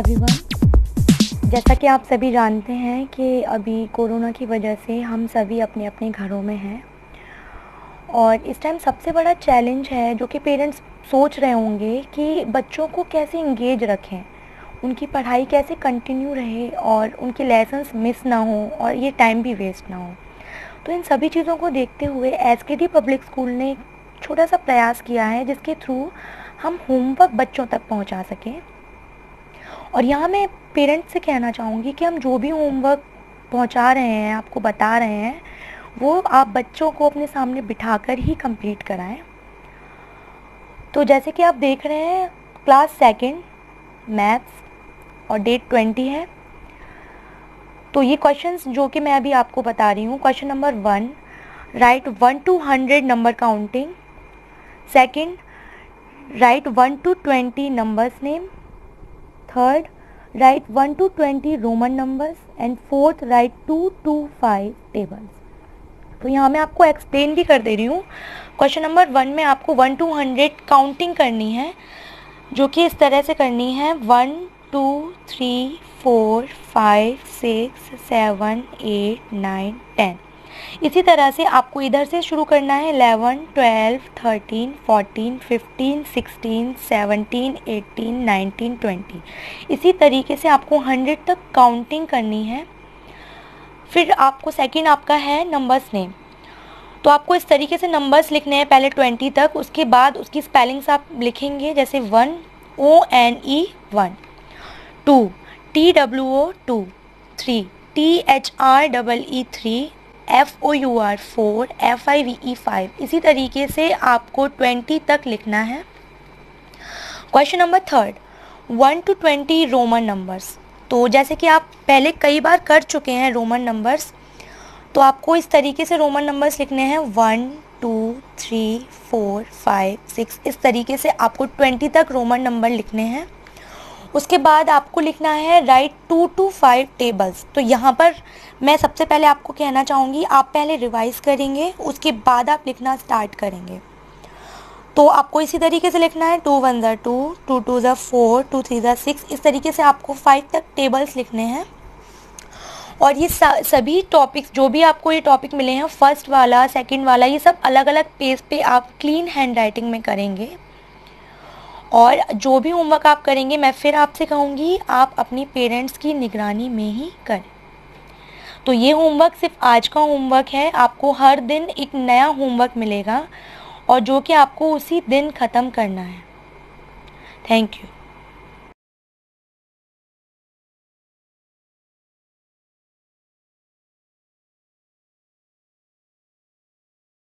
Everyone जैसा कि आप सभी जानते हैं कि अभी कोरोना की वजह से हम सभी अपने अपने घरों में हैं। और इस टाइम सबसे बड़ा चैलेंज है जो कि पेरेंट्स सोच रहे होंगे कि बच्चों को कैसे इंगेज रखें, उनकी पढ़ाई कैसे कंटिन्यू रहे और उनके लेसन्स मिस ना हो और ये टाइम भी वेस्ट ना हो। तो इन सभी चीज़ों को देखते हुए एस के डी पब्लिक स्कूल ने एक छोटा सा प्रयास किया है जिसके थ्रू हम होमवर्क बच्चों तक पहुँचा सकें। और यहाँ मैं पेरेंट्स से कहना चाहूँगी कि हम जो भी होमवर्क पहुँचा रहे हैं, आपको बता रहे हैं, वो आप बच्चों को अपने सामने बिठाकर ही कंप्लीट कराएँ। तो जैसे कि आप देख रहे हैं क्लास सेकंड मैथ्स और डेट ट्वेंटी है। तो ये क्वेश्चंस जो कि मैं अभी आपको बता रही हूँ question number one write one to hundred number counting second write one to twenty numbers name third write one to twenty Roman numbers and fourth write two to five tables तो यहाँ मैं आपको एक्सप्लेन भी कर दे रही हूँ। Question number one में आपको वन टू हंड्रेड काउंटिंग करनी है, जो कि इस तरह से करनी है। One two three four five six seven eight nine ten इसी तरह से आपको इधर से शुरू करना है eleven twelve thirteen fourteen fifteen sixteen seventeen eighteen nineteen twenty इसी तरीके से आपको हंड्रेड तक काउंटिंग करनी है। फिर आपको सेकंड आपका है नंबर्स नेम तो आपको इस तरीके से नंबर्स लिखने हैं पहले ट्वेंटी तक, उसके बाद उसकी स्पेलिंग्स आप लिखेंगे, जैसे one O N E one two T W O two three T H R double E three F O U R four F I V E five इसी तरीके से आपको ट्वेंटी तक लिखना है। Question number third one to twenty Roman numbers तो जैसे कि आप पहले कई बार कर चुके हैं रोमन नंबर्स तो आपको इस तरीके से रोमन नंबर्स लिखने हैं। One two three four five six इस तरीके से आपको ट्वेंटी तक रोमन नंबर लिखने हैं। उसके बाद आपको लिखना है write two to five tables तो यहाँ पर मैं सबसे पहले आपको कहना चाहूँगी, आप पहले रिवाइज करेंगे, उसके बाद आप लिखना स्टार्ट करेंगे. तो आपको इसी तरीके से लिखना है टू वन ज़ा टू टू टू ज़ा फोर टू थ्री ज़ा सिक्स इस तरीके से आपको फाइव तक टेबल्स लिखने हैं. और ये सभी टॉपिक्स जो भी आपको ये टॉपिक मिले हैं फ़र्स्ट वाला सेकंड वाला, ये सब अलग अलग पेज पे आप क्लीन हैंड राइटिंग में करेंगे. और जो भी होमवर्क आप करेंगे, मैं फिर आपसे कहूँगी, आप अपनी पेरेंट्स की निगरानी में ही करें। तो ये होमवर्क सिर्फ़ आज का होमवर्क है, आपको हर दिन एक नया होमवर्क मिलेगा और जो कि आपको उसी दिन ख़त्म करना है। Thank you